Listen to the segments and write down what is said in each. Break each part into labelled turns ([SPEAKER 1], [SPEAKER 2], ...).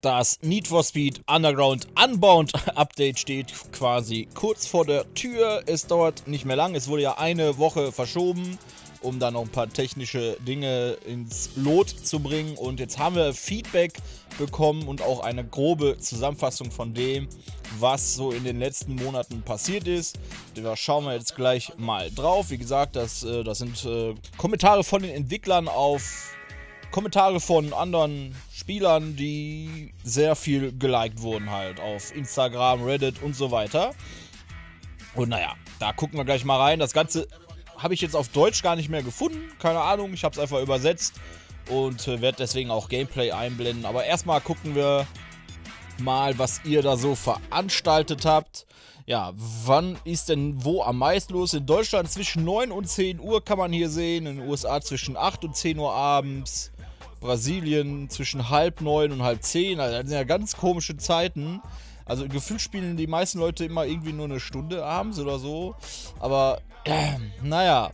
[SPEAKER 1] Das Need for Speed Underground Unbound Update steht quasi kurz vor der Tür. Es dauert nicht mehr lang. Es wurde ja eine Woche verschoben, um da noch ein paar technische Dinge ins Lot zu bringen. Und jetzt haben wir Feedback bekommen und auch eine grobe Zusammenfassung von dem, was so in den letzten Monaten passiert ist. Da schauen wir jetzt gleich mal drauf. Wie gesagt, das, äh, das sind äh, Kommentare von den Entwicklern auf Kommentare von anderen Spielern, die sehr viel geliked wurden halt auf Instagram, Reddit und so weiter. Und naja, da gucken wir gleich mal rein. Das Ganze habe ich jetzt auf Deutsch gar nicht mehr gefunden. Keine Ahnung, ich habe es einfach übersetzt und äh, werde deswegen auch Gameplay einblenden. Aber erstmal gucken wir mal, was ihr da so veranstaltet habt. Ja, wann ist denn wo am meisten los? In Deutschland zwischen 9 und 10 Uhr kann man hier sehen. In den USA zwischen 8 und 10 Uhr abends. Brasilien zwischen halb neun und halb zehn. Also das sind ja ganz komische Zeiten. Also gefühlt spielen die meisten Leute immer irgendwie nur eine Stunde abends oder so. Aber äh, naja.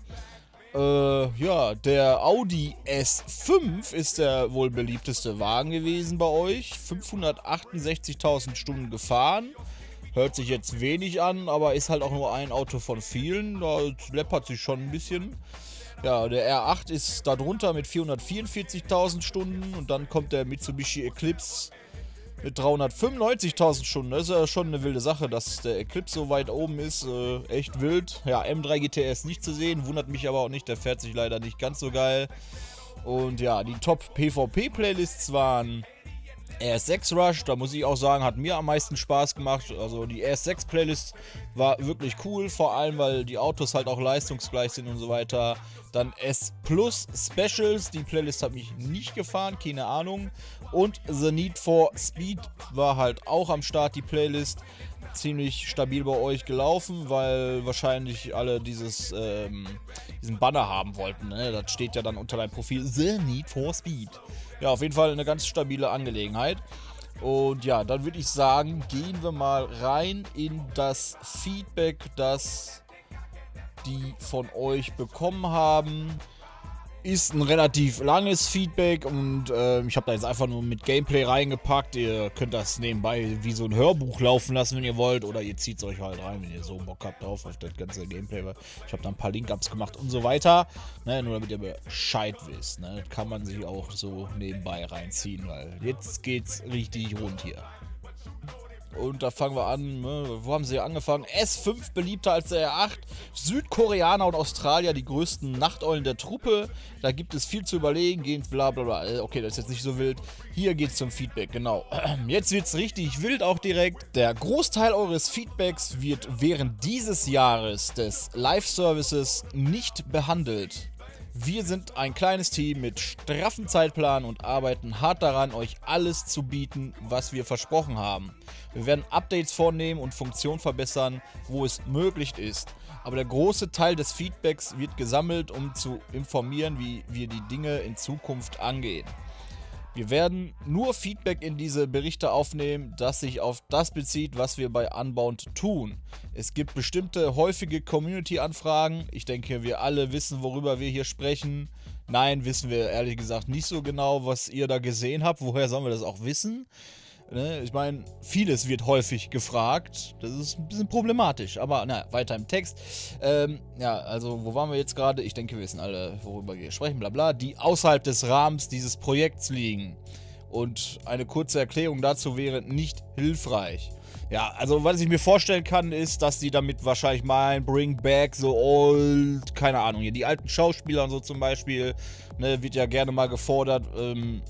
[SPEAKER 1] Äh, ja, der Audi S5 ist der wohl beliebteste Wagen gewesen bei euch. 568.000 Stunden gefahren. Hört sich jetzt wenig an, aber ist halt auch nur ein Auto von vielen. Da läppert sich schon ein bisschen. Ja, der R8 ist darunter mit 444.000 Stunden und dann kommt der Mitsubishi Eclipse mit 395.000 Stunden. Das ist ja schon eine wilde Sache, dass der Eclipse so weit oben ist. Äh, echt wild. Ja, M3 GTS nicht zu sehen, wundert mich aber auch nicht. Der fährt sich leider nicht ganz so geil. Und ja, die Top-PvP-Playlists waren RS6 Rush, da muss ich auch sagen, hat mir am meisten Spaß gemacht. Also die RS6 Playlist war wirklich cool, vor allem weil die Autos halt auch leistungsgleich sind und so weiter. Dann S Plus Specials, die Playlist hat mich nicht gefahren, keine Ahnung. Und The Need for Speed war halt auch am Start, die Playlist. Ziemlich stabil bei euch gelaufen, weil wahrscheinlich alle dieses, ähm, diesen Banner haben wollten. Ne? Das steht ja dann unter deinem Profil The Need for Speed. Ja, auf jeden Fall eine ganz stabile Angelegenheit. Und ja, dann würde ich sagen, gehen wir mal rein in das Feedback, das die von euch bekommen haben ist ein relativ langes Feedback und äh, ich habe da jetzt einfach nur mit Gameplay reingepackt. Ihr könnt das nebenbei wie so ein Hörbuch laufen lassen, wenn ihr wollt, oder ihr zieht es euch halt rein, wenn ihr so Bock habt drauf auf das ganze Gameplay. Ich habe da ein paar Link-Ups gemacht und so weiter. Ne, nur damit ihr Bescheid wisst. Ne, kann man sich auch so nebenbei reinziehen, weil jetzt geht's richtig rund hier. Und da fangen wir an. Ne? Wo haben sie angefangen? S5 beliebter als der R8. Südkoreaner und Australier die größten Nachteulen der Truppe. Da gibt es viel zu überlegen. Gehen bla bla bla. Äh, okay, das ist jetzt nicht so wild. Hier geht es zum Feedback, genau. Jetzt wird es richtig wild auch direkt. Der Großteil eures Feedbacks wird während dieses Jahres des Live-Services nicht behandelt. Wir sind ein kleines Team mit straffen Zeitplan und arbeiten hart daran, euch alles zu bieten, was wir versprochen haben. Wir werden Updates vornehmen und Funktionen verbessern, wo es möglich ist. Aber der große Teil des Feedbacks wird gesammelt, um zu informieren, wie wir die Dinge in Zukunft angehen. Wir werden nur Feedback in diese Berichte aufnehmen, das sich auf das bezieht, was wir bei Unbound tun. Es gibt bestimmte häufige Community-Anfragen. Ich denke, wir alle wissen, worüber wir hier sprechen. Nein, wissen wir ehrlich gesagt nicht so genau, was ihr da gesehen habt. Woher sollen wir das auch wissen? Ne? Ich meine, vieles wird häufig gefragt. Das ist ein bisschen problematisch. Aber na, weiter im Text. Ähm, ja, also, wo waren wir jetzt gerade? Ich denke, wir wissen alle, worüber wir sprechen, bla bla. Die außerhalb des Rahmens dieses Projekts liegen. Und eine kurze Erklärung dazu wäre nicht hilfreich. Ja, also was ich mir vorstellen kann, ist, dass die damit wahrscheinlich meinen, bring back so old, keine Ahnung, hier die alten Schauspieler und so zum Beispiel, ne, wird ja gerne mal gefordert. Ähm,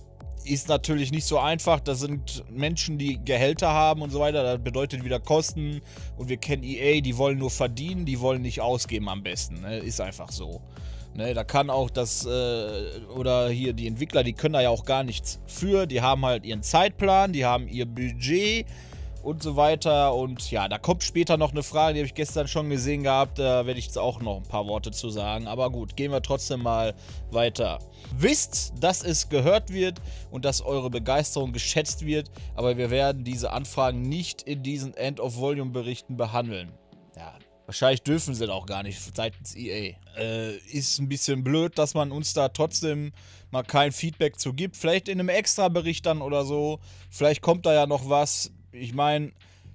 [SPEAKER 1] ist natürlich nicht so einfach. Das sind Menschen, die Gehälter haben und so weiter. Das bedeutet wieder Kosten. Und wir kennen EA, die wollen nur verdienen, die wollen nicht ausgeben am besten. Ne? Ist einfach so. Ne, da kann auch das, äh, oder hier die Entwickler, die können da ja auch gar nichts für. Die haben halt ihren Zeitplan, die haben ihr Budget und so weiter. Und ja, da kommt später noch eine Frage, die habe ich gestern schon gesehen gehabt. Da werde ich jetzt auch noch ein paar Worte zu sagen. Aber gut, gehen wir trotzdem mal weiter. Wisst, dass es gehört wird und dass eure Begeisterung geschätzt wird, aber wir werden diese Anfragen nicht in diesen End-of-Volume-Berichten behandeln. Ja, Wahrscheinlich dürfen sie das auch gar nicht seitens EA. Äh, ist ein bisschen blöd, dass man uns da trotzdem mal kein Feedback zu gibt. Vielleicht in einem Extra-Bericht dann oder so. Vielleicht kommt da ja noch was. Ich meine,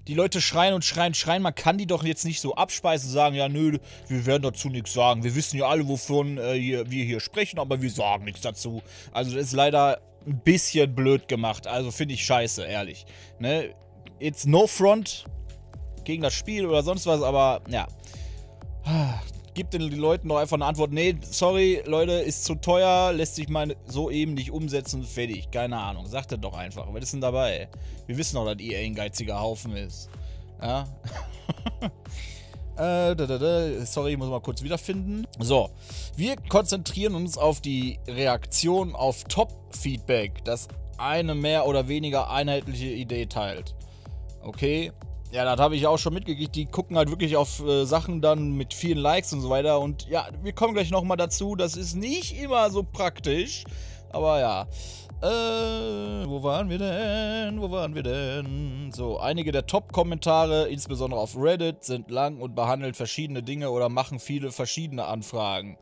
[SPEAKER 1] die Leute schreien und schreien, schreien. Man kann die doch jetzt nicht so abspeisen und sagen, ja, nö, wir werden dazu nichts sagen. Wir wissen ja alle, wovon äh, hier, wir hier sprechen, aber wir sagen nichts dazu. Also das ist leider ein bisschen blöd gemacht. Also finde ich scheiße, ehrlich. Ne? It's no front gegen das Spiel oder sonst was, aber ja. Gib den Leuten doch einfach eine Antwort. Nee, sorry, Leute, ist zu teuer, lässt sich mal so eben nicht umsetzen, fertig. Keine Ahnung. Sagt das doch einfach. Was ist denn dabei? Wir wissen doch, dass EA ein geiziger Haufen ist. Ja. Äh. Sorry, ich muss mal kurz wiederfinden. So, wir konzentrieren uns auf die Reaktion auf Top-Feedback, das eine mehr oder weniger einheitliche Idee teilt. Okay, ja, das habe ich auch schon mitgekriegt. Die gucken halt wirklich auf äh, Sachen dann mit vielen Likes und so weiter. Und ja, wir kommen gleich nochmal dazu. Das ist nicht immer so praktisch. Aber ja. Äh, wo waren wir denn? Wo waren wir denn? So, einige der Top-Kommentare, insbesondere auf Reddit, sind lang und behandeln verschiedene Dinge oder machen viele verschiedene Anfragen.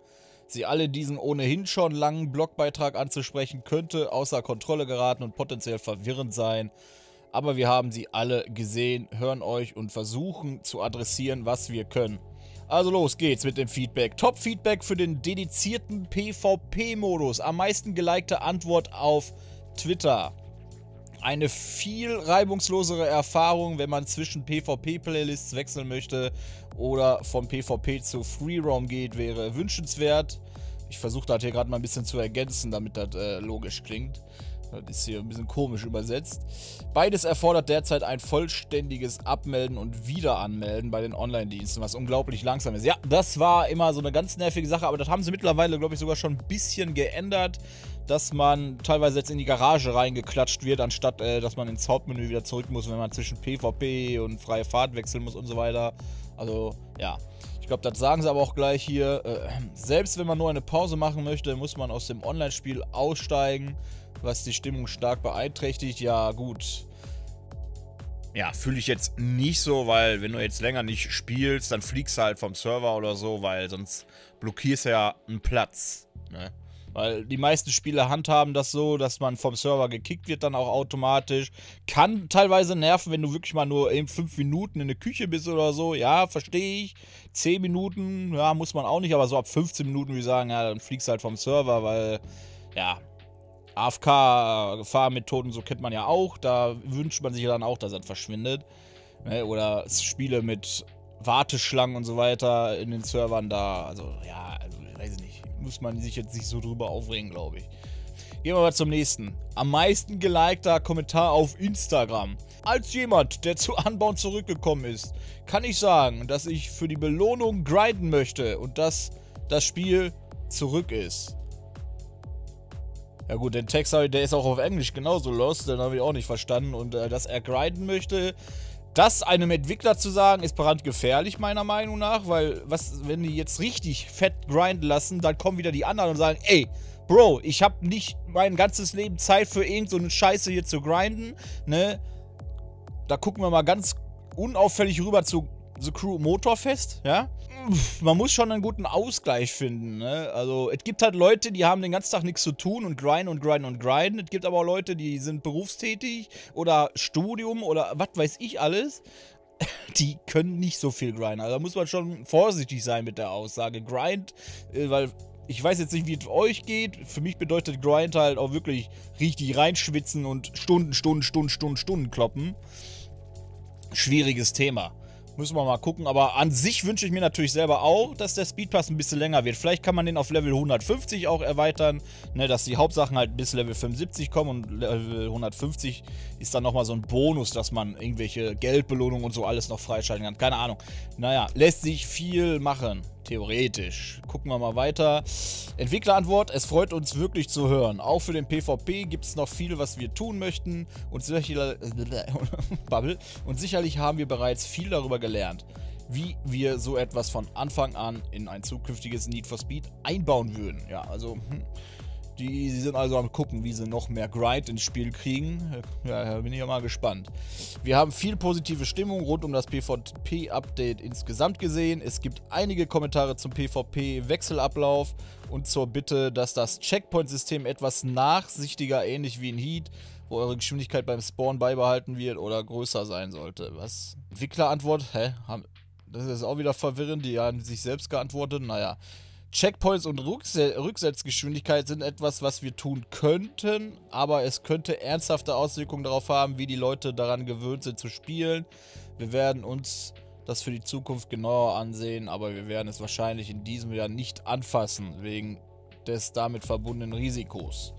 [SPEAKER 1] Sie alle diesen ohnehin schon langen Blogbeitrag anzusprechen, könnte außer Kontrolle geraten und potenziell verwirrend sein aber wir haben sie alle gesehen, hören euch und versuchen zu adressieren, was wir können. Also los geht's mit dem Feedback. Top-Feedback für den dedizierten PvP-Modus. Am meisten gelikte Antwort auf Twitter. Eine viel reibungslosere Erfahrung, wenn man zwischen PvP-Playlists wechseln möchte oder von PvP zu Free Roam geht, wäre wünschenswert. Ich versuche das hier gerade mal ein bisschen zu ergänzen, damit das äh, logisch klingt. Das ist hier ein bisschen komisch übersetzt. Beides erfordert derzeit ein vollständiges Abmelden und Wiederanmelden bei den Online-Diensten, was unglaublich langsam ist. Ja, das war immer so eine ganz nervige Sache, aber das haben sie mittlerweile, glaube ich, sogar schon ein bisschen geändert, dass man teilweise jetzt in die Garage reingeklatscht wird, anstatt äh, dass man ins Hauptmenü wieder zurück muss, wenn man zwischen PvP und freie Fahrt wechseln muss und so weiter. Also, ja. Ich glaube, das sagen sie aber auch gleich hier. Äh, selbst wenn man nur eine Pause machen möchte, muss man aus dem Online-Spiel aussteigen was die Stimmung stark beeinträchtigt. Ja, gut. Ja, fühle ich jetzt nicht so, weil wenn du jetzt länger nicht spielst, dann fliegst du halt vom Server oder so, weil sonst blockierst du ja einen Platz. Ne? Weil die meisten Spiele handhaben das so, dass man vom Server gekickt wird dann auch automatisch. Kann teilweise nerven, wenn du wirklich mal nur eben fünf Minuten in der Küche bist oder so. Ja, verstehe ich. Zehn Minuten, ja, muss man auch nicht, aber so ab 15 Minuten ich sagen, ja, dann fliegst du halt vom Server, weil, ja, AFK-Fahrmethoden, so kennt man ja auch. Da wünscht man sich ja dann auch, dass er verschwindet. Ne? Oder Spiele mit Warteschlangen und so weiter in den Servern da. Also, ja, also, weiß ich nicht. Muss man sich jetzt nicht so drüber aufregen, glaube ich. Gehen wir mal zum nächsten. Am meisten gelikter Kommentar auf Instagram. Als jemand, der zu Anbauen zurückgekommen ist, kann ich sagen, dass ich für die Belohnung grinden möchte und dass das Spiel zurück ist. Ja gut, den Text, der ist auch auf Englisch genauso lost, den habe ich auch nicht verstanden. Und äh, dass er grinden möchte, das einem Entwickler zu sagen, ist brandgefährlich, meiner Meinung nach. Weil, was, wenn die jetzt richtig fett grinden lassen, dann kommen wieder die anderen und sagen, ey, Bro, ich habe nicht mein ganzes Leben Zeit für irgendeine so Scheiße hier zu grinden, ne? Da gucken wir mal ganz unauffällig rüber zu The Crew Motorfest, ja? Man muss schon einen guten Ausgleich finden, ne? Also, es gibt halt Leute, die haben den ganzen Tag nichts zu tun und grinden und grinden und grinden. Es gibt aber auch Leute, die sind berufstätig oder Studium oder was weiß ich alles. Die können nicht so viel grinden. Also, da muss man schon vorsichtig sein mit der Aussage. Grind, äh, weil ich weiß jetzt nicht, wie es euch geht. Für mich bedeutet Grind halt auch wirklich richtig reinschwitzen und Stunden, Stunden, Stunden, Stunden, Stunden kloppen. Schwieriges Thema. Müssen wir mal gucken. Aber an sich wünsche ich mir natürlich selber auch, dass der Speedpass ein bisschen länger wird. Vielleicht kann man den auf Level 150 auch erweitern, ne, dass die Hauptsachen halt bis Level 75 kommen und Level 150 ist dann nochmal so ein Bonus, dass man irgendwelche Geldbelohnungen und so alles noch freischalten kann. Keine Ahnung. Naja, lässt sich viel machen. Theoretisch. Gucken wir mal weiter. Entwicklerantwort, es freut uns wirklich zu hören. Auch für den PvP gibt es noch viel, was wir tun möchten. Und, sicher, und sicherlich haben wir bereits viel darüber gelernt, wie wir so etwas von Anfang an in ein zukünftiges Need for Speed einbauen würden. Ja, also... Hm Die, sie sind also am gucken, wie sie noch mehr Grind ins Spiel kriegen. Ja, bin ich ja mal gespannt. Wir haben viel positive Stimmung rund um das PvP-Update insgesamt gesehen. Es gibt einige Kommentare zum PvP-Wechselablauf und zur Bitte, dass das Checkpoint-System etwas nachsichtiger, ähnlich wie in Heat, wo eure Geschwindigkeit beim Spawn beibehalten wird oder größer sein sollte. Was? Entwicklerantwort? Hä? Das ist auch wieder verwirrend. Die haben sich selbst geantwortet. Naja. Checkpoints und Rücksetzgeschwindigkeit sind etwas, was wir tun könnten, aber es könnte ernsthafte Auswirkungen darauf haben, wie die Leute daran gewöhnt sind zu spielen. Wir werden uns das für die Zukunft genauer ansehen, aber wir werden es wahrscheinlich in diesem Jahr nicht anfassen, wegen des damit verbundenen Risikos.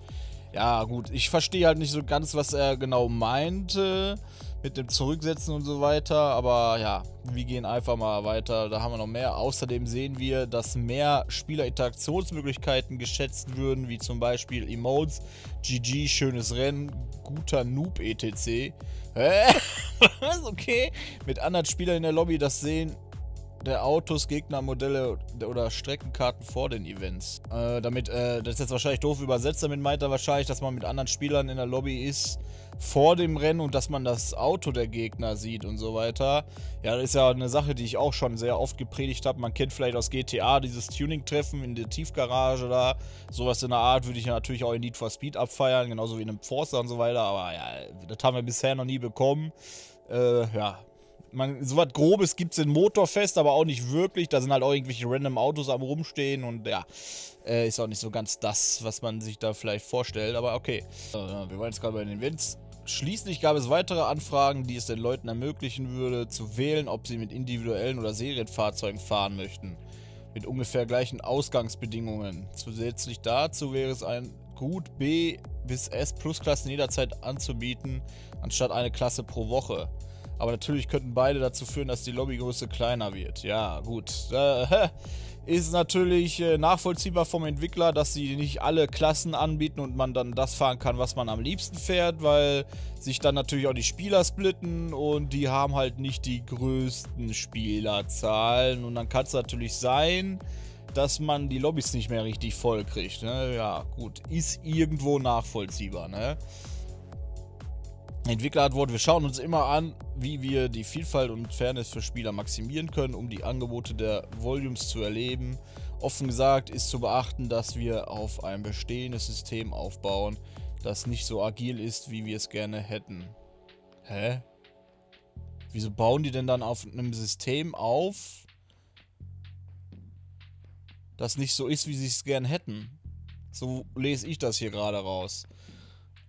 [SPEAKER 1] Ja, gut, ich verstehe halt nicht so ganz, was er genau meinte mit dem Zurücksetzen und so weiter. Aber ja, wir gehen einfach mal weiter. Da haben wir noch mehr. Außerdem sehen wir, dass mehr Spielerinteraktionsmöglichkeiten geschätzt würden, wie zum Beispiel Emotes, GG, schönes Rennen, guter Noob etc. Hä? Was? okay. Mit anderen Spielern in der Lobby das sehen der Autos, Gegner, Modelle oder Streckenkarten vor den Events. Äh, damit, äh, das ist jetzt wahrscheinlich doof übersetzt, damit meint er wahrscheinlich, dass man mit anderen Spielern in der Lobby ist vor dem Rennen und dass man das Auto der Gegner sieht und so weiter. Ja, das ist ja eine Sache, die ich auch schon sehr oft gepredigt habe. Man kennt vielleicht aus GTA dieses Tuning-Treffen in der Tiefgarage da. Sowas in der Art würde ich natürlich auch in Need for Speed abfeiern, genauso wie in einem Forza und so weiter. Aber ja, das haben wir bisher noch nie bekommen. Äh, ja, man, so was Grobes gibt es in Motorfest, aber auch nicht wirklich. Da sind halt auch irgendwelche random Autos am rumstehen und ja, äh, ist auch nicht so ganz das, was man sich da vielleicht vorstellt, aber okay. Äh, wir waren jetzt gerade bei den Events. Schließlich gab es weitere Anfragen, die es den Leuten ermöglichen würde, zu wählen, ob sie mit individuellen oder Serienfahrzeugen fahren möchten. Mit ungefähr gleichen Ausgangsbedingungen. Zusätzlich dazu wäre es ein Gut B bis S Plus Klassen jederzeit anzubieten, anstatt eine Klasse pro Woche. Aber natürlich könnten beide dazu führen, dass die Lobbygröße kleiner wird. Ja, gut. Äh, ist natürlich äh, nachvollziehbar vom Entwickler, dass sie nicht alle Klassen anbieten und man dann das fahren kann, was man am liebsten fährt, weil sich dann natürlich auch die Spieler splitten und die haben halt nicht die größten Spielerzahlen. Und dann kann es natürlich sein, dass man die Lobbys nicht mehr richtig voll kriegt. Ne? Ja, gut. Ist irgendwo nachvollziehbar, ne? Entwicklerantwort, wir schauen uns immer an, wie wir die Vielfalt und Fairness für Spieler maximieren können, um die Angebote der Volumes zu erleben. Offen gesagt ist zu beachten, dass wir auf ein bestehendes System aufbauen, das nicht so agil ist, wie wir es gerne hätten. Hä? Wieso bauen die denn dann auf einem System auf, das nicht so ist, wie sie es gerne hätten? So lese ich das hier gerade raus.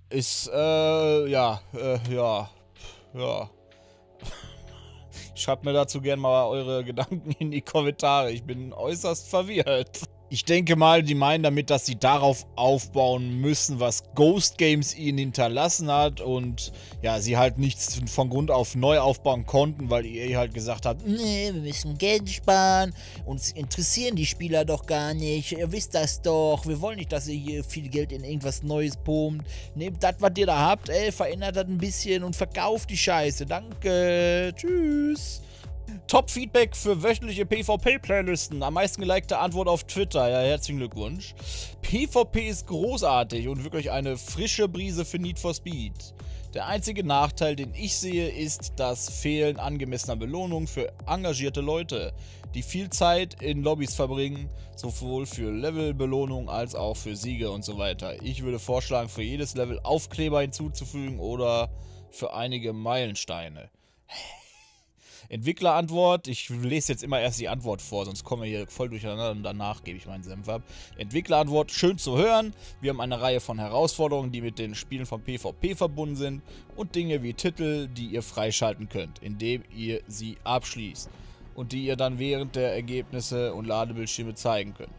[SPEAKER 1] Ist, äh, ja, äh, ja, ja. Schreibt mir dazu gerne mal eure Gedanken in die Kommentare. Ich bin äußerst verwirrt. Ich denke mal, die meinen damit, dass sie darauf aufbauen müssen, was Ghost Games ihnen hinterlassen hat und ja, sie halt nichts von Grund auf neu aufbauen konnten, weil EA halt gesagt hat, nee, wir müssen Geld sparen, uns interessieren die Spieler doch gar nicht, ihr wisst das doch, wir wollen nicht, dass ihr hier viel Geld in irgendwas Neues pumpt, nehmt das, was ihr da habt, ey, verändert das ein bisschen und verkauft die Scheiße, danke, tschüss. Top-Feedback für wöchentliche PvP-Playlisten. Am meisten gelikte Antwort auf Twitter. Ja, herzlichen Glückwunsch. PvP ist großartig und wirklich eine frische Brise für Need for Speed. Der einzige Nachteil, den ich sehe, ist das Fehlen angemessener Belohnungen für engagierte Leute, die viel Zeit in Lobbys verbringen, sowohl für Levelbelohnung als auch für Siege und so weiter. Ich würde vorschlagen, für jedes Level Aufkleber hinzuzufügen oder für einige Meilensteine. Entwicklerantwort. Ich lese jetzt immer erst die Antwort vor, sonst kommen wir hier voll durcheinander und danach gebe ich meinen Senf ab. Entwicklerantwort, schön zu hören. Wir haben eine Reihe von Herausforderungen, die mit den Spielen von PvP verbunden sind und Dinge wie Titel, die ihr freischalten könnt, indem ihr sie abschließt und die ihr dann während der Ergebnisse und Ladebildschirme zeigen könnt.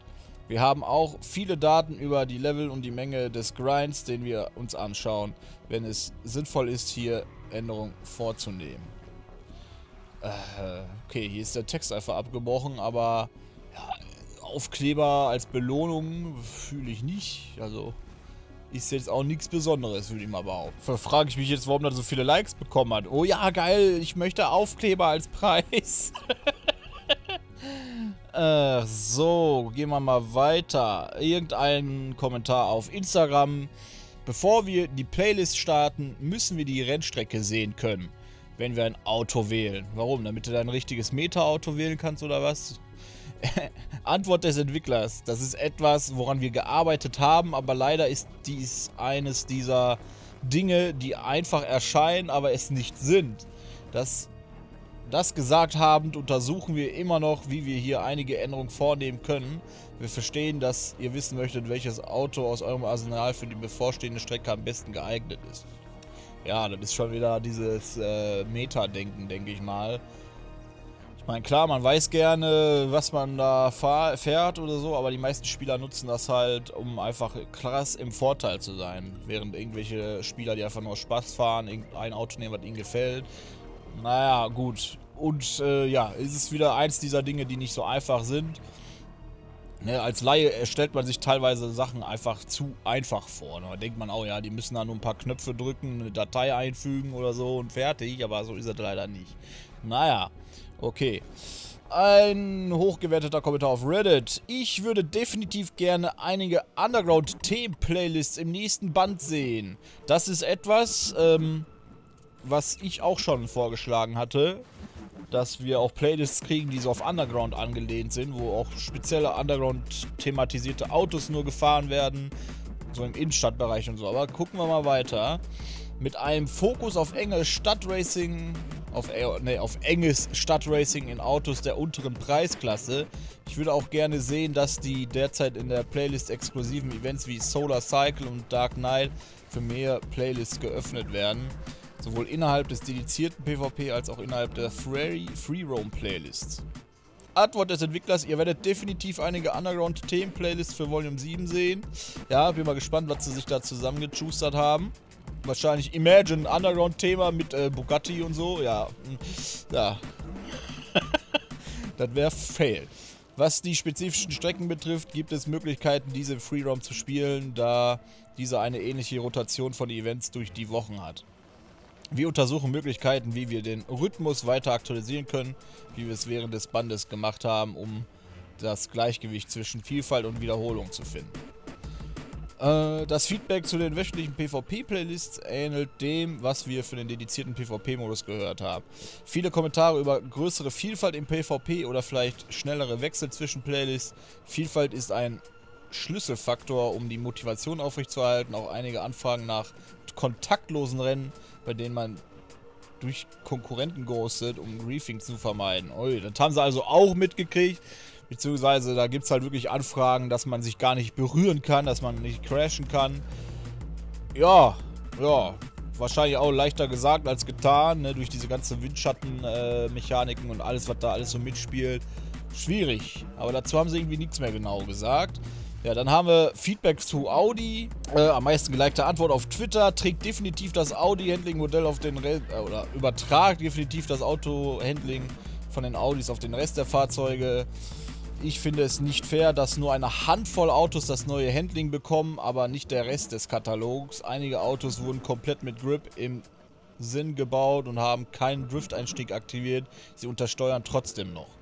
[SPEAKER 1] Wir haben auch viele Daten über die Level und die Menge des Grinds, den wir uns anschauen, wenn es sinnvoll ist, hier Änderungen vorzunehmen. Äh, okay, hier ist der Text einfach abgebrochen, aber ja, Aufkleber als Belohnung fühle ich nicht. Also ist jetzt auch nichts Besonderes, würde ich mal behaupten. Frage ich mich jetzt, warum er so viele Likes bekommen hat. Oh ja, geil, ich möchte Aufkleber als Preis. Äh, so, gehen wir mal weiter. Irgendein Kommentar auf Instagram. Bevor wir die Playlist starten, müssen wir die Rennstrecke sehen können, wenn wir ein Auto wählen. Warum? Damit du dein richtiges Meta-Auto wählen kannst oder was? Antwort des Entwicklers. Das ist etwas, woran wir gearbeitet haben, aber leider ist dies eines dieser Dinge, die einfach erscheinen, aber es nicht sind. Das das gesagt habend untersuchen wir immer noch, wie wir hier einige Änderungen vornehmen können. Wir verstehen, dass ihr wissen möchtet, welches Auto aus eurem Arsenal für die bevorstehende Strecke am besten geeignet ist. Ja, das ist schon wieder dieses äh, Meta-Denken, denke ich mal. Ich meine, klar, man weiß gerne, was man da fährt oder so, aber die meisten Spieler nutzen das halt, um einfach krass im Vorteil zu sein. Während irgendwelche Spieler, die einfach nur Spaß fahren, ein Auto nehmen, was ihnen gefällt. Naja, gut. Und äh, ja, es ist wieder eins dieser Dinge, die nicht so einfach sind. Ne, als Laie stellt man sich teilweise Sachen einfach zu einfach vor. Da denkt man auch, ja, die müssen da nur ein paar Knöpfe drücken, eine Datei einfügen oder so und fertig. Aber so ist es leider nicht. Naja, okay. Ein hochgewerteter Kommentar auf Reddit. Ich würde definitiv gerne einige Underground-Themen-Playlists im nächsten Band sehen. Das ist etwas, ähm, was ich auch schon vorgeschlagen hatte dass wir auch Playlists kriegen, die so auf Underground angelehnt sind, wo auch spezielle Underground-thematisierte Autos nur gefahren werden. So im Innenstadtbereich und so. Aber gucken wir mal weiter. Mit einem Fokus auf enges Stadtracing, auf, nee, auf enges Stadtracing in Autos der unteren Preisklasse. Ich würde auch gerne sehen, dass die derzeit in der Playlist exklusiven Events wie Solar Cycle und Dark Knight für mehr Playlists geöffnet werden. Sowohl innerhalb des dedizierten PvP als auch innerhalb der Free, Free Roam Playlists. Antwort des Entwicklers, ihr werdet definitiv einige Underground-Themen-Playlists für Volume 7 sehen. Ja, bin mal gespannt, was sie sich da zusammengechustert haben. Wahrscheinlich Imagine Underground-Thema mit äh, Bugatti und so. Ja, hm, ja. das wäre fail. Was die spezifischen Strecken betrifft, gibt es Möglichkeiten, diese Freeroam zu spielen, da diese eine ähnliche Rotation von Events durch die Wochen hat. Wir untersuchen Möglichkeiten, wie wir den Rhythmus weiter aktualisieren können, wie wir es während des Bandes gemacht haben, um das Gleichgewicht zwischen Vielfalt und Wiederholung zu finden. Äh, das Feedback zu den wöchentlichen PvP-Playlists ähnelt dem, was wir für den dedizierten PvP-Modus gehört haben. Viele Kommentare über größere Vielfalt im PvP oder vielleicht schnellere Wechsel zwischen Playlists. Vielfalt ist ein Schlüsselfaktor, um die Motivation aufrechtzuerhalten. Auch einige Anfragen nach kontaktlosen Rennen bei denen man durch Konkurrenten ghostet, um Griefing zu vermeiden. Ui, das haben sie also auch mitgekriegt. Beziehungsweise da gibt es halt wirklich Anfragen, dass man sich gar nicht berühren kann, dass man nicht crashen kann. Ja, ja. Wahrscheinlich auch leichter gesagt als getan, ne, durch diese ganze Windschattenmechaniken äh, und alles, was da alles so mitspielt. Schwierig. Aber dazu haben sie irgendwie nichts mehr genau gesagt. Ja, dann haben wir Feedback zu Audi. Äh, am meisten gelikte Antwort auf Twitter. Trägt definitiv das Audi-Handling-Modell auf den Rest, äh, oder übertragt definitiv das Auto-Handling von den Audis auf den Rest der Fahrzeuge. Ich finde es nicht fair, dass nur eine Handvoll Autos das neue Handling bekommen, aber nicht der Rest des Katalogs. Einige Autos wurden komplett mit Grip im Sinn gebaut und haben keinen Drift-Einstieg aktiviert. Sie untersteuern trotzdem noch.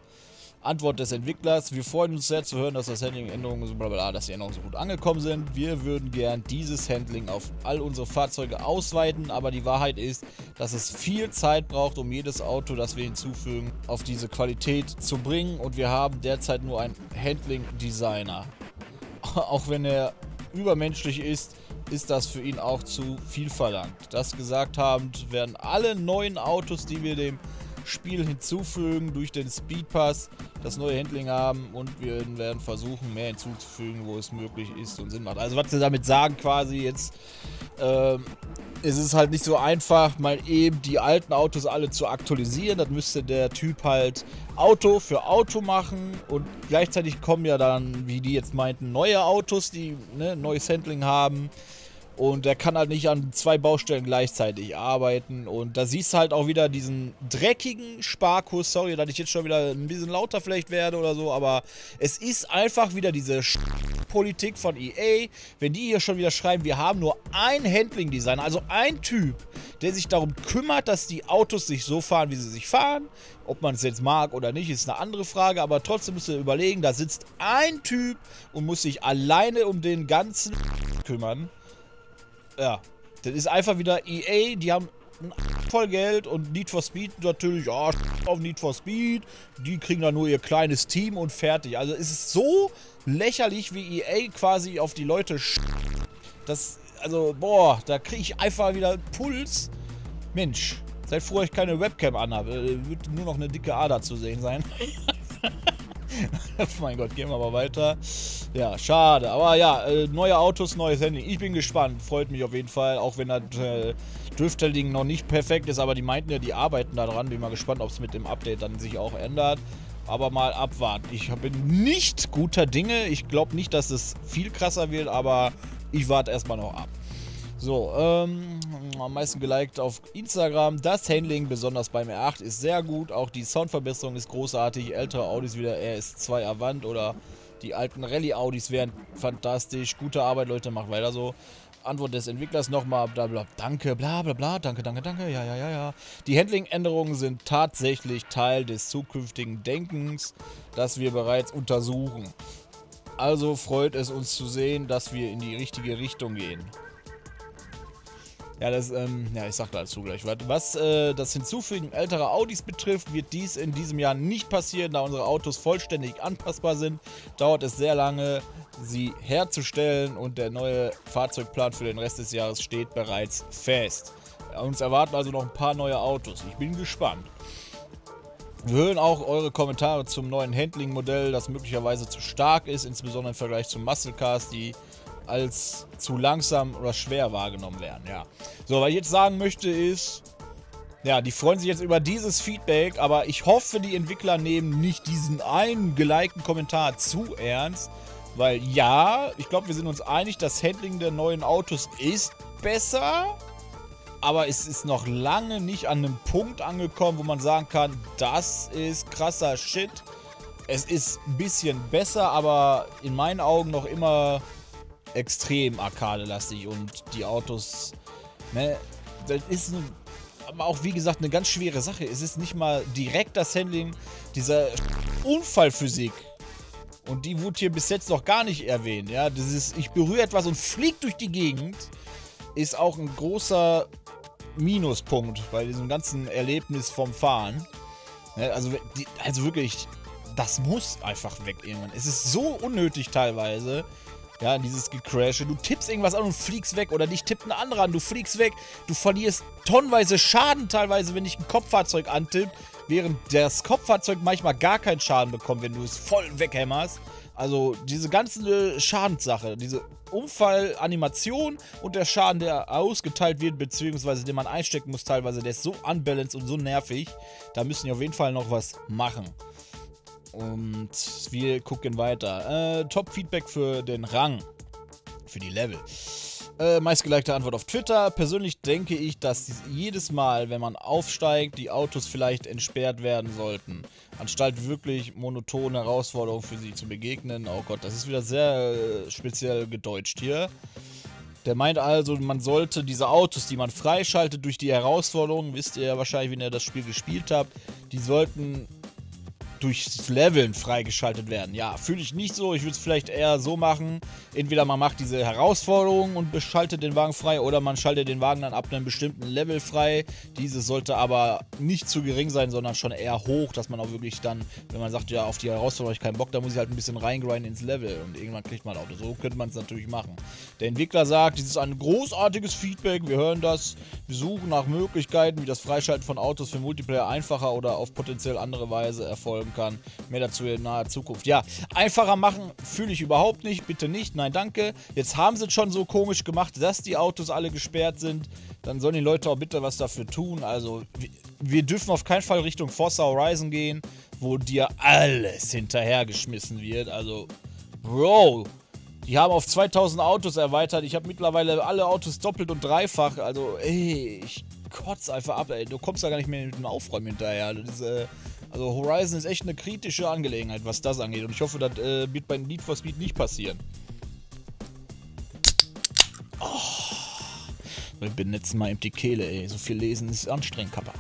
[SPEAKER 1] Antwort des Entwicklers. Wir freuen uns sehr zu hören, dass das Handling-Änderungen so dass die Änderungen so gut angekommen sind. Wir würden gern dieses Handling auf all unsere Fahrzeuge ausweiten, aber die Wahrheit ist, dass es viel Zeit braucht, um jedes Auto, das wir hinzufügen, auf diese Qualität zu bringen und wir haben derzeit nur einen Handling-Designer. Auch wenn er übermenschlich ist, ist das für ihn auch zu viel verlangt. Das gesagt habend werden alle neuen Autos, die wir dem Spiel hinzufügen durch den Speedpass, das neue Handling haben und wir werden versuchen, mehr hinzuzufügen, wo es möglich ist und Sinn macht. Also was sie damit sagen quasi jetzt, ähm, es ist halt nicht so einfach, mal eben die alten Autos alle zu aktualisieren. Das müsste der Typ halt Auto für Auto machen und gleichzeitig kommen ja dann, wie die jetzt meinten, neue Autos, die ne, neues Handling haben. Und der kann halt nicht an zwei Baustellen gleichzeitig arbeiten. Und da siehst du halt auch wieder diesen dreckigen Sparkurs. Sorry, dass ich jetzt schon wieder ein bisschen lauter vielleicht werde oder so, aber es ist einfach wieder diese Sch Politik von EA. Wenn die hier schon wieder schreiben, wir haben nur ein Handling-Designer, also ein Typ, der sich darum kümmert, dass die Autos sich so fahren, wie sie sich fahren. Ob man es jetzt mag oder nicht, ist eine andere Frage, aber trotzdem müsst ihr überlegen, da sitzt ein Typ und muss sich alleine um den ganzen kümmern. Ja, das ist einfach wieder EA, die haben voll Geld und Need for Speed natürlich, ja, auf Need for Speed, die kriegen dann nur ihr kleines Team und fertig. Also es ist so lächerlich, wie EA quasi auf die Leute das, also, boah, da kriege ich einfach wieder Puls. Mensch, seid froh, ich keine Webcam anhabe. Äh, wird nur noch eine dicke Ader zu sehen sein. mein Gott, gehen wir mal weiter. Ja, schade. Aber ja, äh, neue Autos, neues Handy. Ich bin gespannt. Freut mich auf jeden Fall. Auch wenn das äh, Drift-Handling noch nicht perfekt ist. Aber die meinten ja, die arbeiten daran. Bin mal gespannt, ob es mit dem Update dann sich auch ändert. Aber mal abwarten. Ich bin nicht guter Dinge. Ich glaube nicht, dass es viel krasser wird. Aber ich warte erstmal noch ab. So, ähm, am meisten geliked auf Instagram. Das Handling, besonders beim R8, ist sehr gut. Auch die Soundverbesserung ist großartig. Ältere Audis wieder RS2 Avant oder die alten Rallye-Audis wären fantastisch. Gute Arbeit, Leute, macht weiter so. Antwort des Entwicklers nochmal, bla bla, danke, bla bla bla, danke, danke, danke, ja, ja, ja, ja. Die Handling-Änderungen sind tatsächlich Teil des zukünftigen Denkens, das wir bereits untersuchen. Also freut es uns zu sehen, dass wir in die richtige Richtung gehen. Ja, das, ähm, ja, ich sag dazu gleich. Was äh, das Hinzufügen älterer Audis betrifft, wird dies in diesem Jahr nicht passieren, da unsere Autos vollständig anpassbar sind. Dauert es sehr lange, sie herzustellen und der neue Fahrzeugplan für den Rest des Jahres steht bereits fest. Uns erwarten also noch ein paar neue Autos. Ich bin gespannt. Wir hören auch eure Kommentare zum neuen Handling-Modell, das möglicherweise zu stark ist, insbesondere im Vergleich zum Muscle Cars, die als zu langsam oder schwer wahrgenommen werden. Ja. So, was ich jetzt sagen möchte ist, ja, die freuen sich jetzt über dieses Feedback, aber ich hoffe, die Entwickler nehmen nicht diesen einen gelikten Kommentar zu ernst, weil ja, ich glaube, wir sind uns einig, das Handling der neuen Autos ist besser, aber es ist noch lange nicht an einem Punkt angekommen, wo man sagen kann, das ist krasser Shit. Es ist ein bisschen besser, aber in meinen Augen noch immer extrem arkadelastig und die Autos, ne, das ist ein, aber auch wie gesagt eine ganz schwere Sache. Es ist nicht mal direkt das Handling dieser Unfallphysik. Und die wurde hier bis jetzt noch gar nicht erwähnt. Ja, ist, ich berühre etwas und fliege durch die Gegend, ist auch ein großer Minuspunkt bei diesem ganzen Erlebnis vom Fahren. Ja, also, also wirklich, das muss einfach weg irgendwann. Es ist so unnötig teilweise. Ja, dieses Gecrashe. Du tippst irgendwas an und fliegst weg. Oder dich tippt ein anderer an, du fliegst weg. Du verlierst tonnenweise Schaden teilweise, wenn dich ein Kopffahrzeug antippt. Während das Kopffahrzeug manchmal gar keinen Schaden bekommt, wenn du es voll weghämmerst. Also diese ganze Schadenssache, diese Unfallanimation und der Schaden, der ausgeteilt wird, beziehungsweise den man einstecken muss teilweise, der ist so unbalanced und so nervig. Da müssen die auf jeden Fall noch was machen. Und wir gucken weiter. Äh, Top-Feedback für den Rang. Für die Level. Äh, meistgelikte Antwort auf Twitter. Persönlich denke ich, dass jedes Mal, wenn man aufsteigt, die Autos vielleicht entsperrt werden sollten. Anstatt wirklich monotone Herausforderungen für sie zu begegnen. Oh Gott, das ist wieder sehr äh, speziell gedeutscht hier. Der meint also, man sollte diese Autos, die man freischaltet durch die Herausforderungen, wisst ihr ja wahrscheinlich, wenn ihr das Spiel gespielt habt, die sollten durchs Leveln freigeschaltet werden. Ja, fühle ich nicht so. Ich würde es vielleicht eher so machen. Entweder man macht diese Herausforderung und beschaltet den Wagen frei oder man schaltet den Wagen dann ab einem bestimmten Level frei. Dieses sollte aber nicht zu gering sein, sondern schon eher hoch, dass man auch wirklich dann, wenn man sagt, ja, auf die Herausforderung habe ich keinen Bock, da muss ich halt ein bisschen reingrinden ins Level und irgendwann kriegt man Auto. So könnte man es natürlich machen. Der Entwickler sagt, dies ist ein großartiges Feedback. Wir hören das. Wir suchen nach Möglichkeiten, wie das Freischalten von Autos für Multiplayer einfacher oder auf potenziell andere Weise erfolgen bleiben kann. Mehr dazu in naher Zukunft. Ja, einfacher machen fühle ich überhaupt nicht. Bitte nicht. Nein, danke. Jetzt haben sie es schon so komisch gemacht, dass die Autos alle gesperrt sind. Dann sollen die Leute auch bitte was dafür tun. Also, wir dürfen auf keinen Fall Richtung Forza Horizon gehen, wo dir alles hinterhergeschmissen wird. Also, Bro, Die haben auf 2000 Autos erweitert. Ich habe mittlerweile alle Autos doppelt und dreifach. Also, ey, ich kotze einfach ab, ey. Du kommst da gar nicht mehr mit dem Aufräumen hinterher. Das ist, äh, also Horizon ist echt eine kritische Angelegenheit, was das angeht. Und ich hoffe, das äh, wird bei Need for Speed nicht passieren. Oh. Wir benetzen mal eben die Kehle, ey. So viel lesen ist anstrengend, Kappa.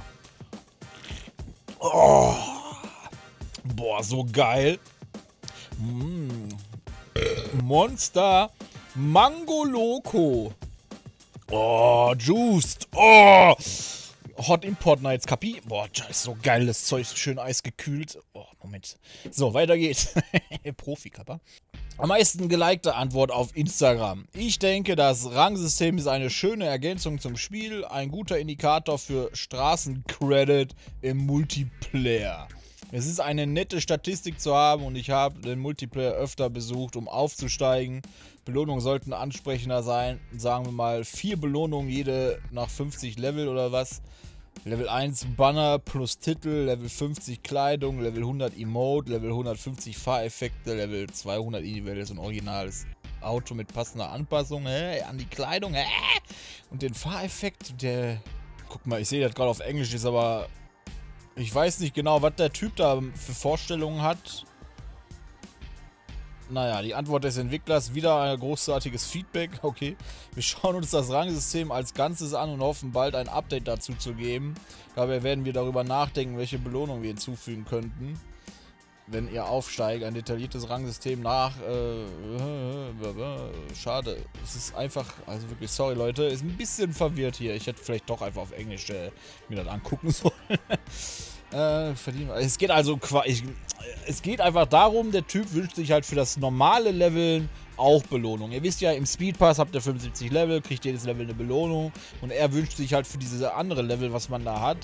[SPEAKER 1] Oh. Boah, so geil. Mm. Monster Mango Loco. Oh, Juiced. Oh. Hot Import Nights Kapi. Boah, das ist so geil, das Zeug ist schön eisgekühlt. Oh, Moment. So, weiter geht's. Profi-Kappa. Am meisten gelikte Antwort auf Instagram. Ich denke, das Rangsystem ist eine schöne Ergänzung zum Spiel, ein guter Indikator für Straßencredit im Multiplayer. Es ist eine nette Statistik zu haben und ich habe den Multiplayer öfter besucht, um aufzusteigen. Belohnungen sollten ansprechender sein. Sagen wir mal vier Belohnungen, jede nach 50 Level oder was. Level 1 Banner plus Titel, Level 50 Kleidung, Level 100 Emote, Level 150 Fahreffekte, Level 200 individuelles und originales Auto mit passender Anpassung hä? an die Kleidung hä? und den Fahreffekt, der... Guck mal, ich sehe das gerade auf Englisch, ist aber... Ich weiß nicht genau, was der Typ da für Vorstellungen hat. Naja, die Antwort des Entwicklers, wieder ein großartiges Feedback. Okay, wir schauen uns das Rangsystem als Ganzes an und hoffen bald ein Update dazu zu geben. Dabei werden wir darüber nachdenken, welche Belohnung wir hinzufügen könnten. Wenn ihr aufsteigt, ein detailliertes Rangsystem nach... Äh, schade, es ist einfach... Also wirklich, sorry Leute, ist ein bisschen verwirrt hier. Ich hätte vielleicht doch einfach auf Englisch äh, mir das angucken sollen. Äh, verdienen. Es geht also ich, es geht einfach darum, der Typ wünscht sich halt für das normale Leveln auch Belohnung. Ihr wisst ja, im Speedpass habt ihr 75 Level, kriegt jedes Level eine Belohnung und er wünscht sich halt für diese andere Level, was man da hat,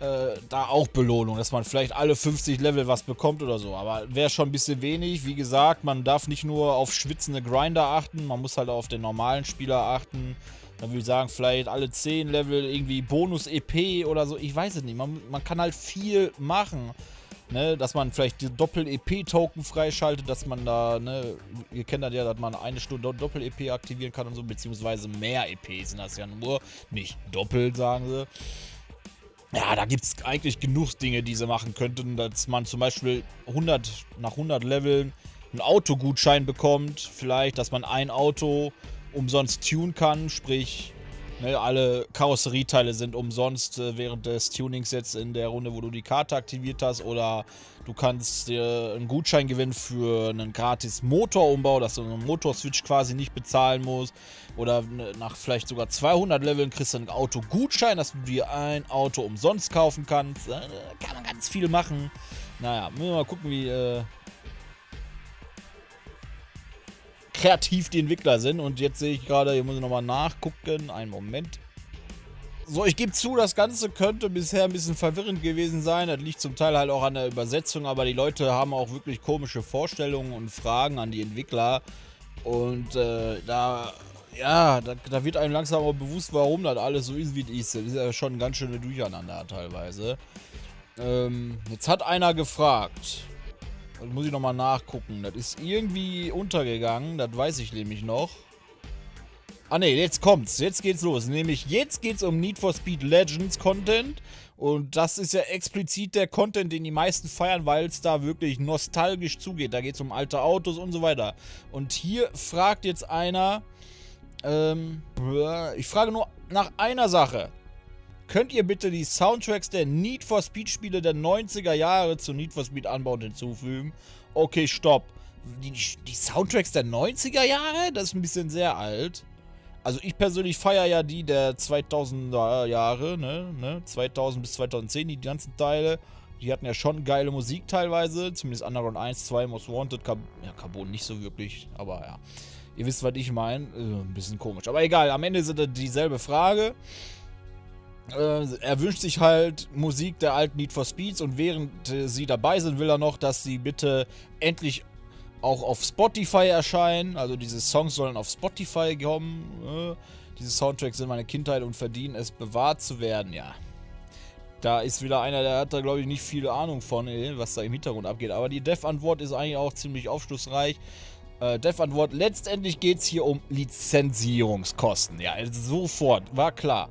[SPEAKER 1] äh, da auch Belohnung, dass man vielleicht alle 50 Level was bekommt oder so. Aber wäre schon ein bisschen wenig. Wie gesagt, man darf nicht nur auf schwitzende Grinder achten, man muss halt auf den normalen Spieler achten. Dann würde ich sagen, vielleicht alle 10 Level irgendwie Bonus-EP oder so. Ich weiß es nicht. Man, man kann halt viel machen. Ne, dass man vielleicht die Doppel-EP-Token freischaltet, dass man da, ne, ihr kennt das ja, dass man eine Stunde Doppel-EP aktivieren kann und so, beziehungsweise mehr EPs sind das ja nur, nicht doppelt, sagen sie. Ja, da gibt es eigentlich genug Dinge, die sie machen könnten, dass man zum Beispiel 100, nach 100 Leveln einen Autogutschein bekommt, vielleicht, dass man ein Auto umsonst tunen kann, sprich ne, alle Karosserieteile sind umsonst äh, während des Tunings jetzt in der Runde, wo du die Karte aktiviert hast oder du kannst dir einen Gutschein gewinnen für einen gratis Motorumbau, dass du einen Motorswitch quasi nicht bezahlen musst oder nach vielleicht sogar 200 Leveln kriegst du einen Autogutschein, dass du dir ein Auto umsonst kaufen kannst. Äh, kann man ganz viel machen. Naja, müssen wir mal gucken, wie kreativ die Entwickler sind. Und jetzt sehe ich gerade, hier muss ich nochmal nachgucken. Einen Moment. So, ich gebe zu, das Ganze könnte bisher ein bisschen verwirrend gewesen sein. Das liegt zum Teil halt auch an der Übersetzung, aber die Leute haben auch wirklich komische Vorstellungen und Fragen an die Entwickler. Und äh, da, ja, da, da, wird einem langsam auch bewusst, warum das alles so ist, wie es ist. Das ist ja schon ein ganz schöne Durcheinander teilweise. Ähm, jetzt hat einer gefragt, das muss ich nochmal nachgucken. Das ist irgendwie untergegangen. Das weiß ich nämlich noch. Ah ne, jetzt kommt's. Jetzt geht's los. Nämlich jetzt geht's um Need for Speed Legends Content. Und das ist ja explizit der Content, den die meisten feiern, weil es da wirklich nostalgisch zugeht. Da geht's um alte Autos und so weiter. Und hier fragt jetzt einer... Ähm, ich frage nur nach einer Sache. Könnt ihr bitte die Soundtracks der Need for Speed Spiele der 90er Jahre zu Need for Speed Unbound hinzufügen? Okay, stopp. Die, die Soundtracks der 90er Jahre? Das ist ein bisschen sehr alt. Also ich persönlich feiere ja die der 2000er Jahre, ne, ne, 2000 bis 2010, die ganzen Teile. Die hatten ja schon geile Musik teilweise, zumindest Underground 1, 2, Most Wanted, Cab ja, Carbon nicht so wirklich, aber ja. Ihr wisst, was ich meine. Äh, ein bisschen komisch. Aber egal, am Ende ist es dieselbe Frage. Äh, er wünscht sich halt Musik der alten Need for Speeds und während äh, sie dabei sind, will er noch, dass sie bitte endlich auch auf Spotify erscheinen. Also diese Songs sollen auf Spotify kommen. Äh, diese Soundtracks sind meine Kindheit und verdienen es bewahrt zu werden, ja. Da ist wieder einer, der hat da glaube ich nicht viel Ahnung von, was da im Hintergrund abgeht. Aber die Dev-Antwort ist eigentlich auch ziemlich aufschlussreich. Äh, Dev Antwort, letztendlich geht es hier um Lizenzierungskosten. Ja, also sofort, war klar.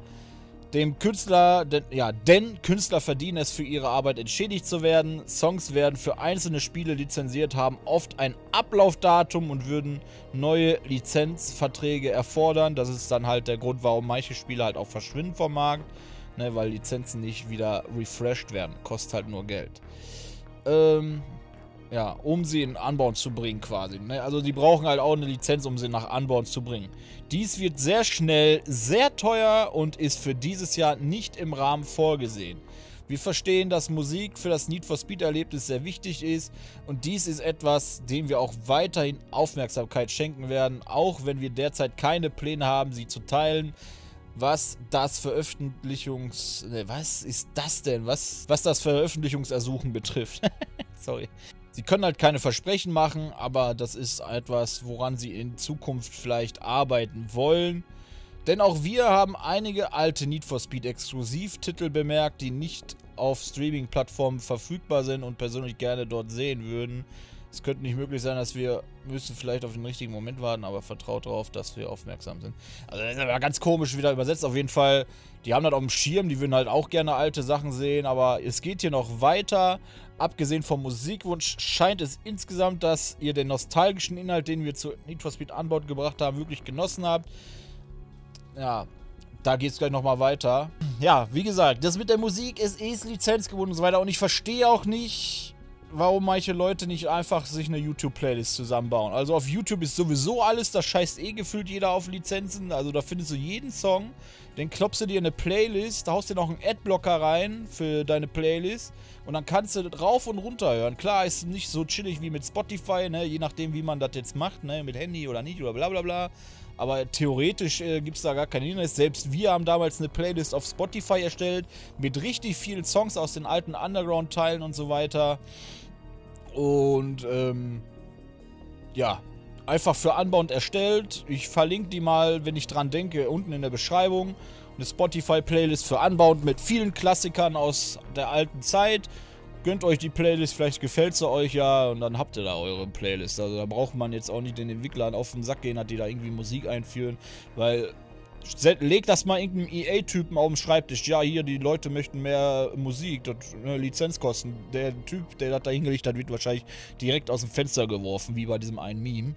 [SPEAKER 1] Dem Künstler, denn, ja, denn Künstler verdienen es für ihre Arbeit entschädigt zu werden. Songs werden für einzelne Spiele lizenziert, haben oft ein Ablaufdatum und würden neue Lizenzverträge erfordern. Das ist dann halt der Grund, warum manche Spiele halt auch verschwinden vom Markt. Ne, weil Lizenzen nicht wieder refreshed werden. Kostet halt nur Geld. Ähm, ja, um sie in Unbound zu bringen quasi. Ne? Also die brauchen halt auch eine Lizenz, um sie nach Unbound zu bringen. Dies wird sehr schnell, sehr teuer und ist für dieses Jahr nicht im Rahmen vorgesehen. Wir verstehen, dass Musik für das Need for Speed Erlebnis sehr wichtig ist und dies ist etwas, dem wir auch weiterhin Aufmerksamkeit schenken werden, auch wenn wir derzeit keine Pläne haben, sie zu teilen. Was das Veröffentlichungs... Ne, was ist das denn? Was, was das Veröffentlichungsersuchen betrifft. Sorry. Sie können halt keine Versprechen machen, aber das ist etwas, woran sie in Zukunft vielleicht arbeiten wollen. Denn auch wir haben einige alte Need for Speed Exklusivtitel bemerkt, die nicht auf Streaming-Plattformen verfügbar sind und persönlich gerne dort sehen würden. Es könnte nicht möglich sein, dass wir müssen vielleicht auf den richtigen Moment warten, aber vertraut darauf, dass wir aufmerksam sind. Also das ist aber ganz komisch wieder übersetzt. Auf jeden Fall, die haben das auf dem Schirm, die würden halt auch gerne alte Sachen sehen, aber es geht hier noch weiter. Abgesehen vom Musikwunsch scheint es insgesamt, dass ihr den nostalgischen Inhalt, den wir zu Need for Speed Unbound gebracht haben, wirklich genossen habt. Ja, da geht es gleich nochmal weiter. Ja, wie gesagt, das mit der Musik ist eh lizenzgebunden und so weiter. Und ich verstehe auch nicht, warum manche Leute nicht einfach sich eine YouTube-Playlist zusammenbauen. Also auf YouTube ist sowieso alles, da scheißt eh gefühlt jeder auf Lizenzen. Also da findest du jeden Song. Dann klopfst du dir eine Playlist, da haust dir noch einen Adblocker rein für deine Playlist und dann kannst du rauf und runter hören. Klar, ist nicht so chillig wie mit Spotify, ne? je nachdem, wie man das jetzt macht, ne? mit Handy oder nicht oder bla bla bla. Aber theoretisch äh, gibt es da gar keinen Hinweis. Selbst wir haben damals eine Playlist auf Spotify erstellt mit richtig vielen Songs aus den alten Underground-Teilen und so weiter. Und ähm, ja, einfach für Unbound erstellt. Ich verlinke die mal, wenn ich dran denke, unten in der Beschreibung. Eine Spotify-Playlist für Unbound mit vielen Klassikern aus der alten Zeit. Gönnt euch die Playlist, vielleicht gefällt sie euch ja und dann habt ihr da eure Playlist. Also da braucht man jetzt auch nicht den Entwicklern auf den Sack gehen, hat die da irgendwie Musik einführen, weil leg das mal irgendeinem EA-Typen auf dem Schreibtisch. Ja, hier, die Leute möchten mehr Musik, das, ne, Lizenzkosten. Der Typ, der das da hingelegt hat, wird wahrscheinlich direkt aus dem Fenster geworfen, wie bei diesem einen Meme.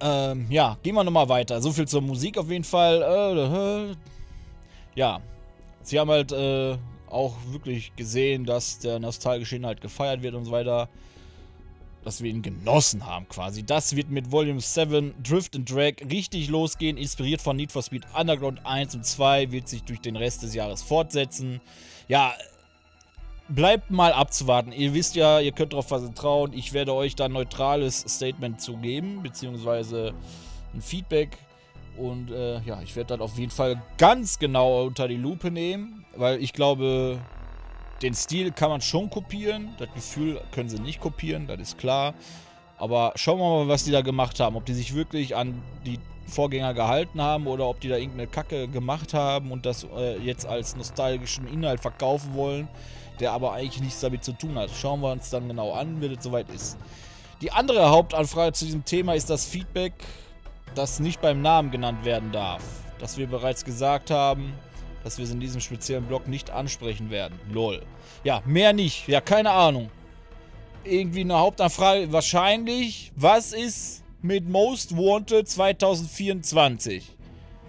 [SPEAKER 1] Ähm, ja, gehen wir nochmal weiter. So viel zur Musik auf jeden Fall. Äh, äh, ja, sie haben halt äh, auch wirklich gesehen, dass der nostalgische Inhalt gefeiert wird und so weiter. Dass wir ihn genossen haben quasi. Das wird mit Volume 7 Drift and Drag richtig losgehen. Inspiriert von Need for Speed Underground 1 und 2 wird sich durch den Rest des Jahres fortsetzen. Ja, bleibt mal abzuwarten. Ihr wisst ja, ihr könnt darauf vertrauen. Ich werde euch da ein neutrales Statement zu geben, beziehungsweise ein Feedback. Und äh, ja, ich werde das auf jeden Fall ganz genau unter die Lupe nehmen, weil ich glaube, den Stil kann man schon kopieren. Das Gefühl können sie nicht kopieren, das ist klar. Aber schauen wir mal, was die da gemacht haben. Ob die sich wirklich an die Vorgänger gehalten haben oder ob die da irgendeine Kacke gemacht haben und das äh, jetzt als nostalgischen Inhalt verkaufen wollen, der aber eigentlich nichts damit zu tun hat. Schauen wir uns dann genau an, wenn es soweit ist. Die andere Hauptanfrage zu diesem Thema ist das Feedback das nicht beim Namen genannt werden darf. Dass wir bereits gesagt haben, dass wir es in diesem speziellen Blog nicht ansprechen werden. Lol. Ja, mehr nicht. Ja, keine Ahnung. Irgendwie eine Hauptanfrage. Wahrscheinlich, was ist mit Most Wanted 2024?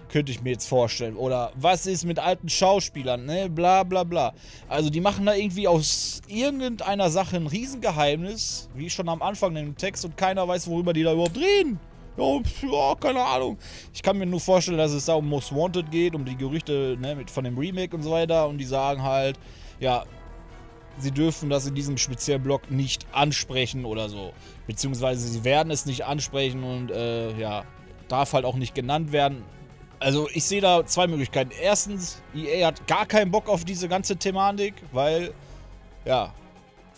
[SPEAKER 1] Könnte ich mir jetzt vorstellen. Oder was ist mit alten Schauspielern, ne? Bla bla bla. Also die machen da irgendwie aus irgendeiner Sache ein Riesengeheimnis. Wie schon am Anfang in dem Text und keiner weiß, worüber die da überhaupt reden. Ja, keine Ahnung. Ich kann mir nur vorstellen, dass es da um Most Wanted geht, um die Gerüchte ne, mit, von dem Remake und so weiter. Und die sagen halt, ja, sie dürfen das in diesem speziellen Blog nicht ansprechen oder so. Beziehungsweise sie werden es nicht ansprechen und äh, ja, darf halt auch nicht genannt werden. Also ich sehe da zwei Möglichkeiten. Erstens, EA hat gar keinen Bock auf diese ganze Thematik, weil, ja,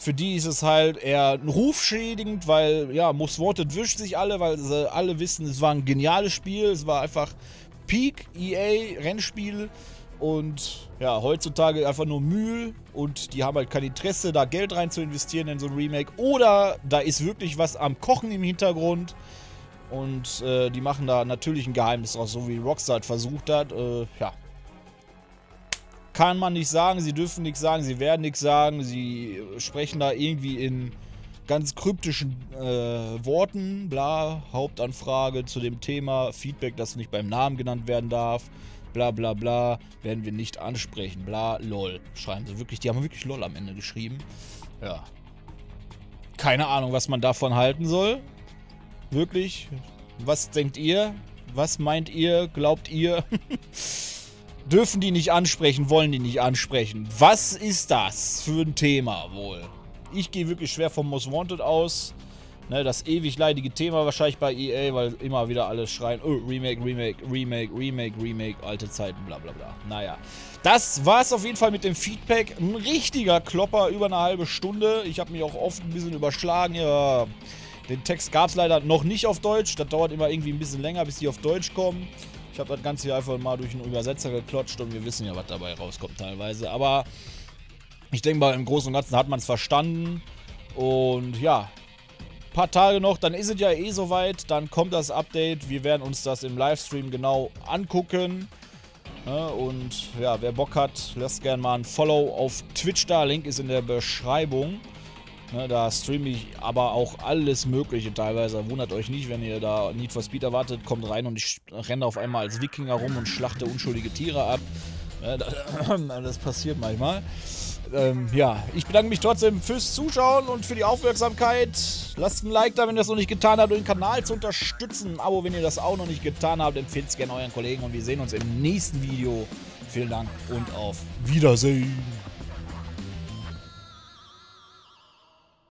[SPEAKER 1] für die ist es halt eher rufschädigend, weil, ja, Most Wanted wischt sich alle, weil sie alle wissen, es war ein geniales Spiel. Es war einfach Peak EA Rennspiel. Und ja, heutzutage einfach nur Mühl und die haben halt kein Interesse, da Geld rein zu investieren in so ein Remake. Oder da ist wirklich was am Kochen im Hintergrund. Und äh, die machen da natürlich ein Geheimnis draus, so wie Rockstar versucht hat. Äh, ja. Kann man nicht sagen, sie dürfen nichts sagen, sie werden nichts sagen, sie sprechen da irgendwie in ganz kryptischen äh, Worten, bla, Hauptanfrage zu dem Thema, Feedback, das nicht beim Namen genannt werden darf, bla bla bla, werden wir nicht ansprechen, bla, lol, schreiben sie wirklich, die haben wirklich lol am Ende geschrieben. Ja. Keine Ahnung, was man davon halten soll. Wirklich? Was denkt ihr? Was meint ihr? Glaubt ihr? Dürfen die nicht ansprechen? Wollen die nicht ansprechen? Was ist das für ein Thema wohl? Ich gehe wirklich schwer vom Most Wanted aus. Ne, das ewig leidige Thema wahrscheinlich bei EA, weil immer wieder alles schreien, oh, Remake, Remake, Remake, Remake, Remake, alte Zeiten, bla bla bla. Naja. Das war es auf jeden Fall mit dem Feedback. Ein richtiger Klopper, über eine halbe Stunde. Ich habe mich auch oft ein bisschen überschlagen. Ja, den Text gab es leider noch nicht auf Deutsch. Das dauert immer irgendwie ein bisschen länger, bis die auf Deutsch kommen. Ich habe das Ganze hier einfach mal durch einen Übersetzer geklotscht und wir wissen ja, was dabei rauskommt teilweise. Aber ich denke mal, im Großen und Ganzen hat man es verstanden. Und ja, ein paar Tage noch, dann ist es ja eh soweit. Dann kommt das Update. Wir werden uns das im Livestream genau angucken. Ja, und ja, wer Bock hat, lasst gerne mal ein Follow auf Twitch da. Link ist in der Beschreibung. Ne, da streame ich aber auch alles Mögliche teilweise. Wundert euch nicht, wenn ihr da Need for Speed erwartet, kommt rein und ich renne auf einmal als Wikinger rum und schlachte unschuldige Tiere ab. Ja, das passiert manchmal. Ähm, ja, ich bedanke mich trotzdem fürs Zuschauen und für die Aufmerksamkeit. Lasst ein Like da, wenn ihr das noch nicht getan habt, um den Kanal zu unterstützen. Ein Abo, wenn ihr das auch noch nicht getan habt. Empfehlt es gerne euren Kollegen und wir sehen uns im nächsten Video. Vielen Dank und auf Wiedersehen.